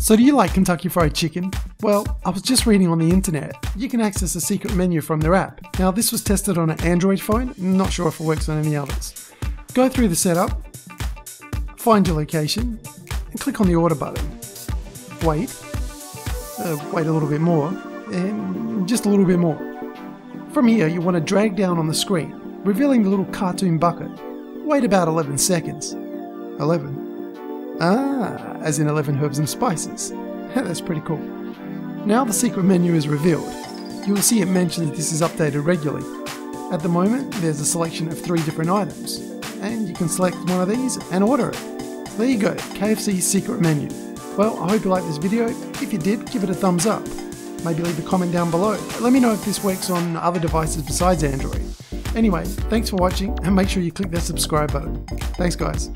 So, do you like Kentucky Fried Chicken? Well, I was just reading on the internet. You can access a secret menu from their app. Now, this was tested on an Android phone, not sure if it works on any others. Go through the setup, find your location, and click on the order button. Wait, uh, wait a little bit more, and just a little bit more. From here, you want to drag down on the screen, revealing the little cartoon bucket. Wait about 11 seconds. 11. Ah, as in 11 herbs and spices. That's pretty cool. Now the secret menu is revealed. You will see it mentions this is updated regularly. At the moment, there's a selection of three different items, and you can select one of these and order it. There you go, KFC's secret menu. Well, I hope you liked this video. If you did, give it a thumbs up. Maybe leave a comment down below. Let me know if this works on other devices besides Android. Anyway, thanks for watching and make sure you click that subscribe button. Thanks guys.